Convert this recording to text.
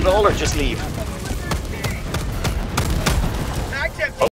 at all or just leave?